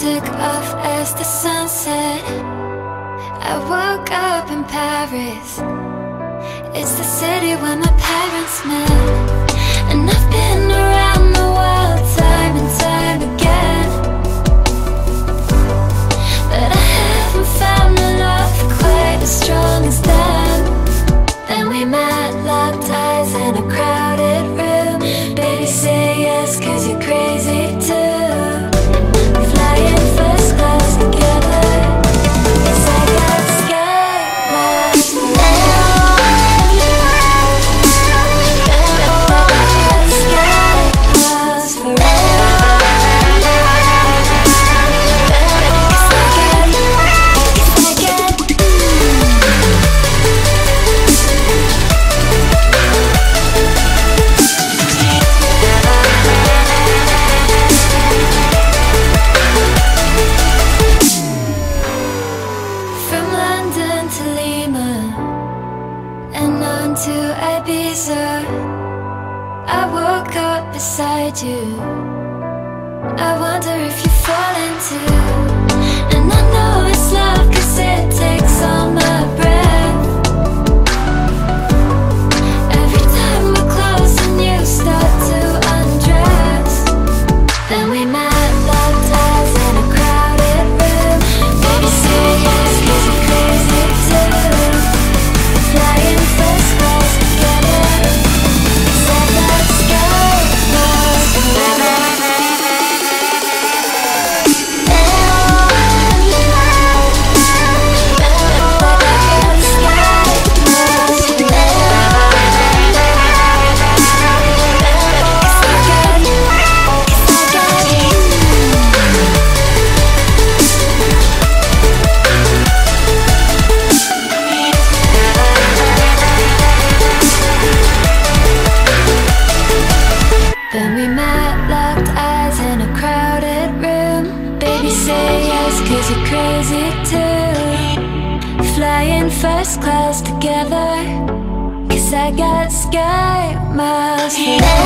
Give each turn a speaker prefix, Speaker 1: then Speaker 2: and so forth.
Speaker 1: took off as the sun set. I woke up in Paris. It's the city where my parents met. And I've been on to Ibiza. I woke up beside you. I wonder if you Then we met, locked eyes in a crowded room. Baby, say yes, cause you're crazy too. Flying first class together. Cause I got sky miles forever.